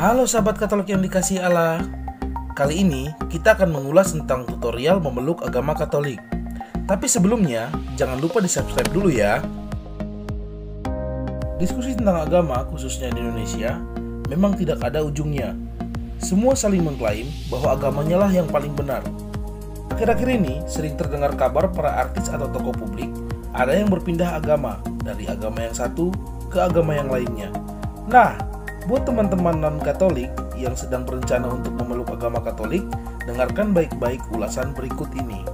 Halo sahabat Katolik yang dikasih Allah. Kali ini kita akan mengulas tentang tutorial memeluk agama Katolik. Tapi sebelumnya, jangan lupa di-subscribe dulu ya. Diskusi tentang agama, khususnya di Indonesia, memang tidak ada ujungnya. Semua saling mengklaim bahwa agamanya lah yang paling benar. Akhir-akhir ini sering terdengar kabar para artis atau tokoh publik ada yang berpindah agama dari agama yang satu ke agama yang lainnya. Nah, buat teman-teman non-Katolik yang sedang berencana untuk memeluk agama Katolik, dengarkan baik-baik ulasan berikut ini.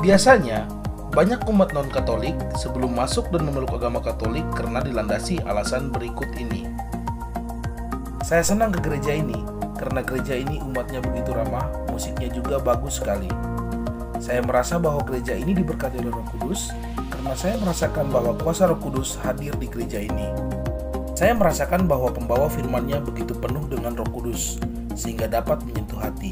Biasanya, banyak umat non-Katolik sebelum masuk dan memeluk agama Katolik karena dilandasi alasan berikut ini. Saya senang ke gereja ini karena gereja ini umatnya begitu ramah, musiknya juga bagus sekali. Saya merasa bahwa gereja ini diberkati oleh Roh Kudus karena saya merasakan bahwa kuasa Roh Kudus hadir di gereja ini. Saya merasakan bahwa pembawa firman-Nya begitu penuh dengan Roh Kudus sehingga dapat menyentuh hati.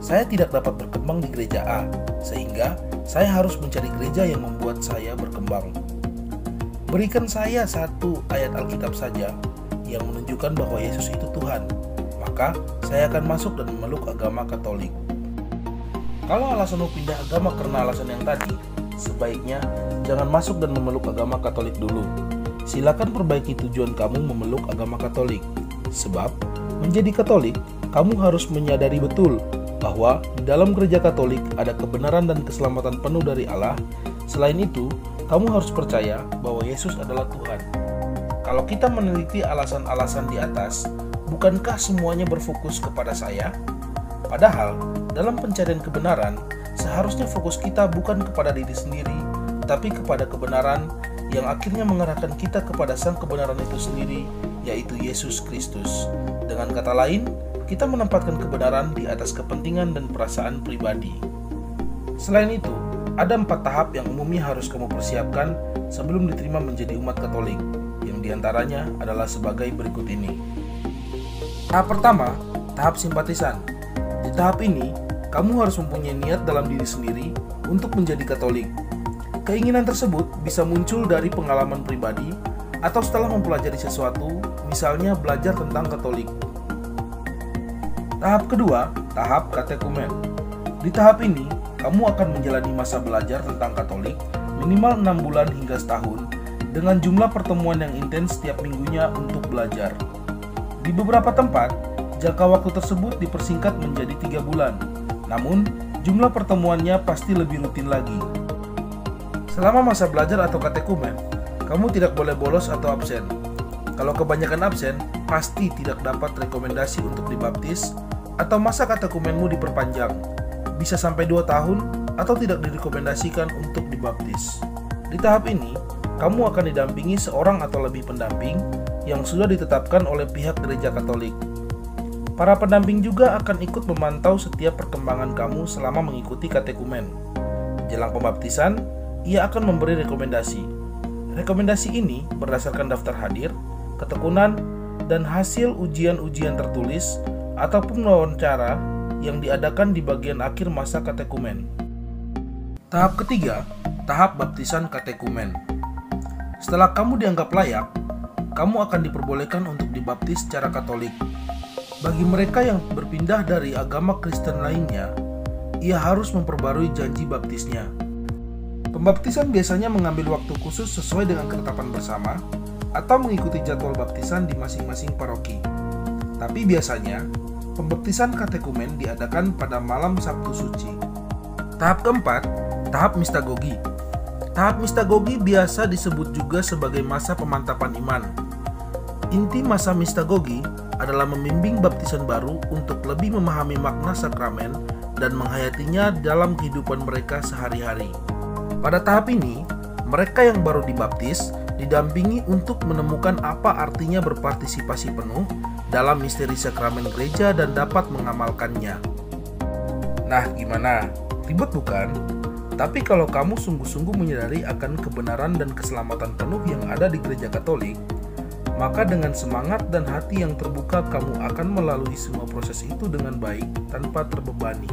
Saya tidak dapat berkembang di gereja A, sehingga saya harus mencari gereja yang membuat saya berkembang. Berikan saya satu ayat Alkitab saja yang menunjukkan bahwa Yesus itu Tuhan, maka saya akan masuk dan memeluk agama Katolik. Kalau alasan mau pindah agama karena alasan yang tadi, sebaiknya jangan masuk dan memeluk agama Katolik dulu. Silakan perbaiki tujuan kamu memeluk agama Katolik, sebab menjadi Katolik kamu harus menyadari betul bahwa di dalam gereja Katolik ada kebenaran dan keselamatan penuh dari Allah. Selain itu, kamu harus percaya bahwa Yesus adalah Tuhan. Kalau kita meneliti alasan-alasan di atas, bukankah semuanya berfokus kepada saya? Padahal, dalam pencarian kebenaran, seharusnya fokus kita bukan kepada diri sendiri, tapi kepada kebenaran yang akhirnya mengarahkan kita kepada sang kebenaran itu sendiri, yaitu Yesus Kristus. Dengan kata lain, kita menempatkan kebenaran di atas kepentingan dan perasaan pribadi. Selain itu, ada empat tahap yang umumnya harus kamu persiapkan sebelum diterima menjadi umat Katolik, yang di antaranya adalah sebagai berikut ini. Tahap pertama, tahap simpatisan. Di tahap ini, kamu harus mempunyai niat dalam diri sendiri untuk menjadi Katolik. Keinginan tersebut bisa muncul dari pengalaman pribadi atau setelah mempelajari sesuatu, misalnya belajar tentang Katolik. Tahap kedua, tahap katekumen. Di tahap ini, kamu akan menjalani masa belajar tentang Katolik minimal 6 bulan hingga setahun dengan jumlah pertemuan yang intens setiap minggunya untuk belajar. Di beberapa tempat, jangka waktu tersebut dipersingkat menjadi tiga bulan, namun jumlah pertemuannya pasti lebih rutin lagi. Selama masa belajar atau katekumen, kamu tidak boleh bolos atau absen. Kalau kebanyakan absen, pasti tidak dapat rekomendasi untuk dibaptis atau masa katekumenmu diperpanjang, bisa sampai 2 tahun atau tidak direkomendasikan untuk dibaptis. Di tahap ini, kamu akan didampingi seorang atau lebih pendamping yang sudah ditetapkan oleh pihak gereja Katolik. Para pendamping juga akan ikut memantau setiap perkembangan kamu selama mengikuti katekumen. Jelang pembaptisan, ia akan memberi rekomendasi. Rekomendasi ini berdasarkan daftar hadir, ketekunan, dan hasil ujian-ujian tertulis ataupun wawancara yang diadakan di bagian akhir masa katekumen. Tahap ketiga, tahap baptisan katekumen. Setelah kamu dianggap layak, kamu akan diperbolehkan untuk dibaptis secara Katolik. Bagi mereka yang berpindah dari agama Kristen lainnya, ia harus memperbarui janji baptisnya. Pembaptisan biasanya mengambil waktu khusus sesuai dengan ketetapan bersama atau mengikuti jadwal baptisan di masing-masing paroki. Tapi biasanya, pembaptisan katekumen diadakan pada malam Sabtu Suci. Tahap keempat, tahap mistagogi. Tahap mistagogi biasa disebut juga sebagai masa pemantapan iman. Inti masa mistagogi adalah membimbing baptisan baru untuk lebih memahami makna sakramen dan menghayatinya dalam kehidupan mereka sehari-hari. Pada tahap ini, mereka yang baru dibaptis didampingi untuk menemukan apa artinya berpartisipasi penuh dalam misteri sakramen gereja dan dapat mengamalkannya. Nah, gimana? Ribet bukan? Tapi kalau kamu sungguh-sungguh menyadari akan kebenaran dan keselamatan penuh yang ada di gereja Katolik, maka dengan semangat dan hati yang terbuka kamu akan melalui semua proses itu dengan baik tanpa terbebani.